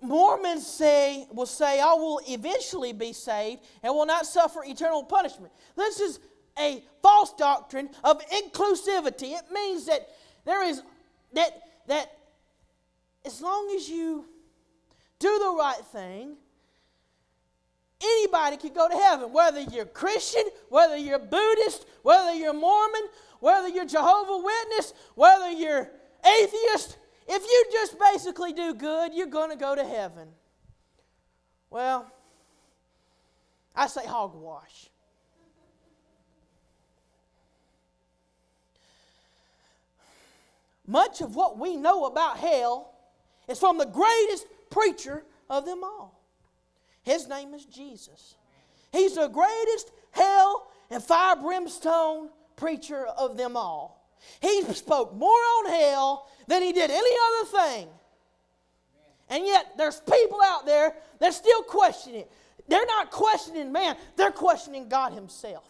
Mormons say will say, "I will eventually be saved and will not suffer eternal punishment." This is a false doctrine of inclusivity. It means that there is that that as long as you do the right thing, anybody can go to heaven, whether you're Christian, whether you're Buddhist, whether you're Mormon, whether you're Jehovah Witness, whether you're atheist. If you just basically do good, you're going to go to heaven. Well, I say hogwash. Much of what we know about hell is from the greatest preacher of them all. His name is Jesus. He's the greatest hell and fire brimstone preacher of them all. He spoke more on hell than he did any other thing. And yet, there's people out there that still question it. They're not questioning man, they're questioning God Himself.